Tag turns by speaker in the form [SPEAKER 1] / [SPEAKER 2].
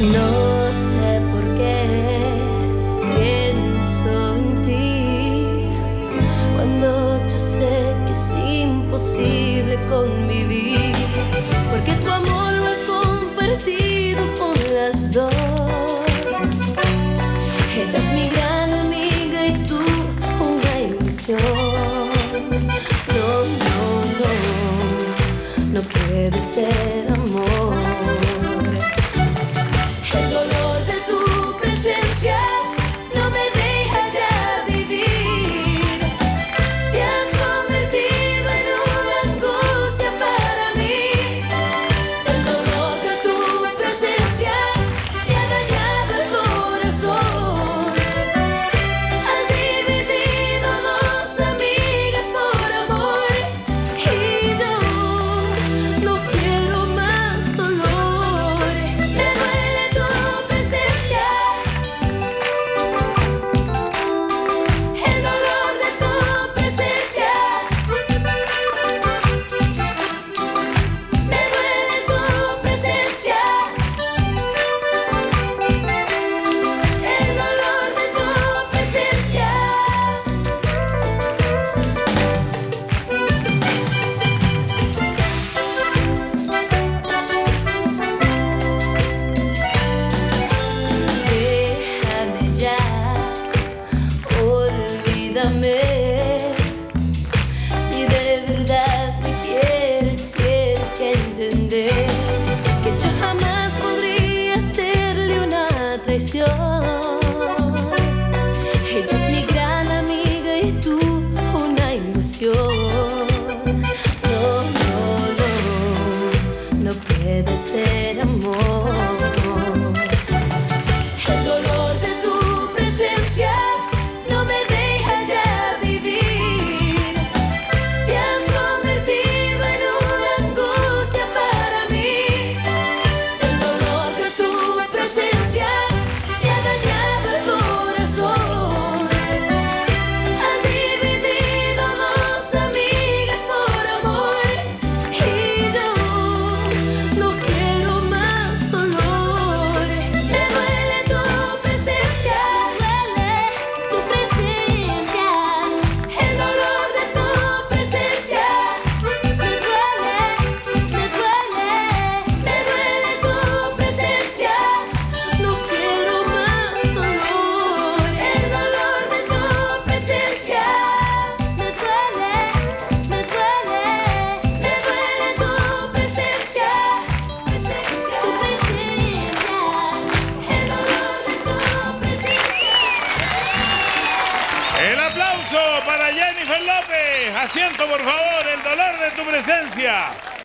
[SPEAKER 1] No sé por qué pienso en ti cuando yo sé que es imposible convivir.
[SPEAKER 2] aplauso para Jennifer López. Asiento, por favor, el dolor de tu presencia.